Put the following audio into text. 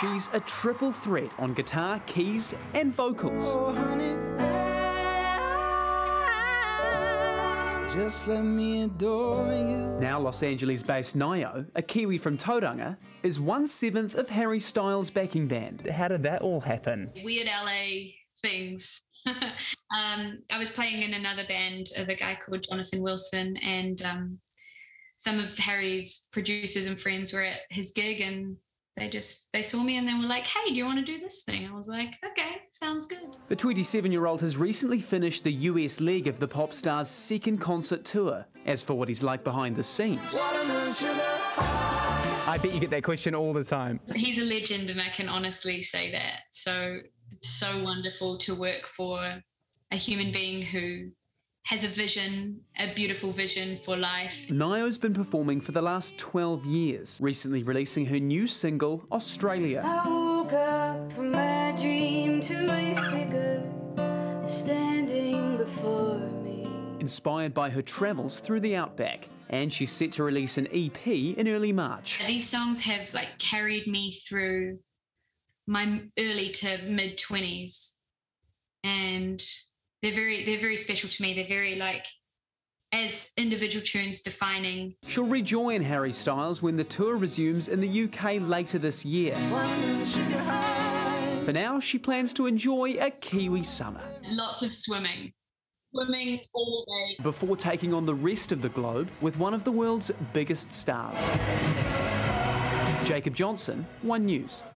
She's a triple threat on guitar, keys, and vocals. Oh, honey. Just let me adore you. Now Los Angeles based Nio, a Kiwi from Tauranga, is one seventh of Harry Styles' backing band. How did that all happen? Weird LA things. um, I was playing in another band of a guy called Jonathan Wilson, and um, some of Harry's producers and friends were at his gig, and they just they saw me and they were like, "Hey, do you want to do this thing?" I was like, "Okay, sounds good." The 27-year-old has recently finished the US leg of the pop star's second concert tour. As for what he's like behind the scenes, Watermelon sugar high. I bet you get that question all the time. He's a legend, and I can honestly say that. So it's so wonderful to work for a human being who has a vision, a beautiful vision for life. Ny Oh's been performing for the last 12 years, recently releasing her new single, Australia. I woke up from my dream to a figure standing before me. Inspired by her travels through the outback, and she's set to release an EP in early March. These songs have like carried me through my early to mid 20s and they're very they're very special to me. They're very like as individual tunes defining. She'll rejoin Harry Styles when the tour resumes in the UK later this year. Watermelon sugar high. For now, she plans to enjoy a Kiwi summer Lots of swimming. Swimming all day. before taking on the rest of the globe with one of the world's biggest stars. Jacob Johnson, One News.